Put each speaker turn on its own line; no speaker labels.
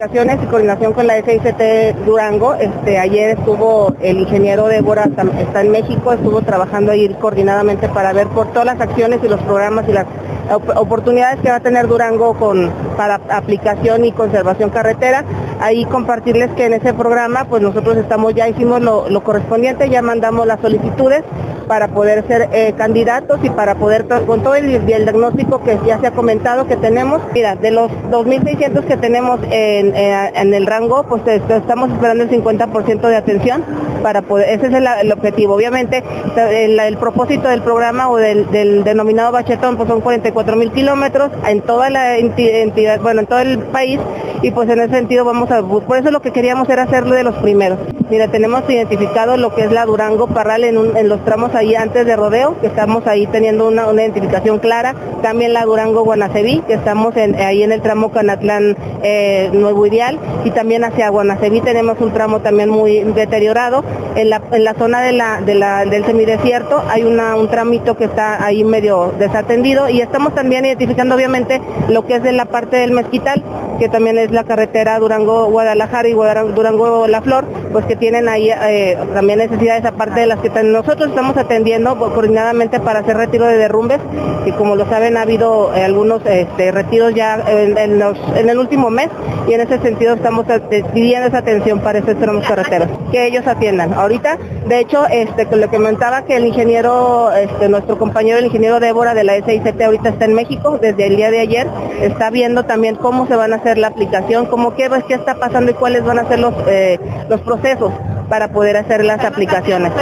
y coordinación con la SICT Durango. Este, ayer estuvo el ingeniero Débora, está en México, estuvo trabajando ahí coordinadamente para ver por todas las acciones y los programas y las oportunidades que va a tener Durango con, para aplicación y conservación carretera. Ahí compartirles que en ese programa pues nosotros estamos, ya hicimos lo, lo correspondiente, ya mandamos las solicitudes para poder ser eh, candidatos y para poder, con todo el, diagnóstico que ya se ha comentado que tenemos, mira, de los 2.600 que tenemos en, eh, en, el rango, pues estamos esperando el 50% de atención para poder, ese es el, objetivo. Obviamente, el, propósito del programa o del, denominado bachetón, pues son 44 mil kilómetros en toda la entidad, bueno, en todo el país, y pues en ese sentido vamos a, por eso lo que queríamos era hacerlo de los primeros. Mira, tenemos identificado lo que es la Durango Parral en, los tramos ahí antes de rodeo, que estamos ahí teniendo una, identificación clara. También la Durango Guanaceví, que estamos ahí en el tramo Canatlán eh, Nuevo Ideal. Y también hacia Guanaceví tenemos un tramo también muy deteriorado. En la, zona del semidesierto hay un tramito que está ahí medio desatendido. Y estamos también identificando obviamente lo que es de la parte del mezquital que también es la carretera Durango-Guadalajara y Durango-La Flor, pues que tienen ahí eh, también necesidades aparte de las que nosotros estamos atendiendo coordinadamente para hacer retiro de derrumbes, y como lo saben ha habido eh, algunos este, retiros ya en, el último mes y en ese sentido estamos pidiendo esa atención para estos tramos carreteros, que ellos atiendan. Ahorita, de hecho, este, lo que comentaba que el ingeniero, este, nuestro compañero el ingeniero Débora de la SICT ahorita está en México desde el día de ayer, está viendo también cómo se van a hacer la aplicación, como qué, qué está pasando y cuáles van a ser los, eh, los para poder hacer las aplicaciones.